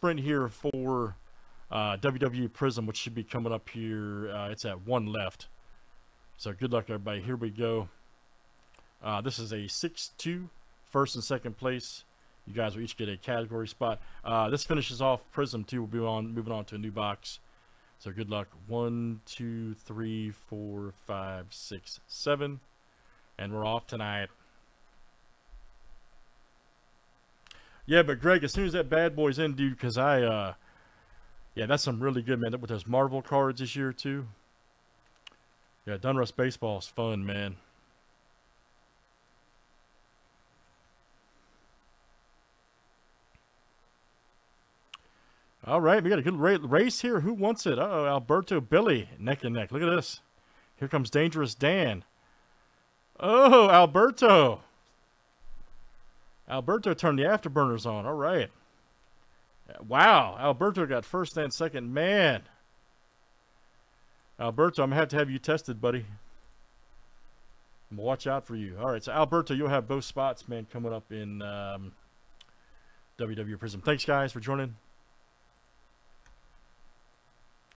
sprint here for uh, WWE Prizm, which should be coming up here. Uh, it's at one left. So good luck, everybody. Here we go. Uh, this is a 6-2, first and second place. You guys will each get a category spot. Uh, this finishes off Prizm 2. We'll be on moving on to a new box. So good luck. One, two, three, four, five, six, seven. And we're off tonight. Yeah, but Greg, as soon as that bad boy's in, dude, because I, uh, yeah, that's some really good, man. With those Marvel cards this year, too. Yeah, Donruss Baseball is fun, man. All right, we got a good race here. Who wants it? Uh oh Alberto Billy, neck and neck. Look at this. Here comes Dangerous Dan. Oh, Alberto. Alberto turned the afterburners on. All right. Wow, Alberto got first and second. Man. Alberto, I'm going to have to have you tested, buddy. I'm going to Watch out for you. All right, so Alberto, you'll have both spots, man, coming up in um, WW Prizm. Thanks, guys, for joining.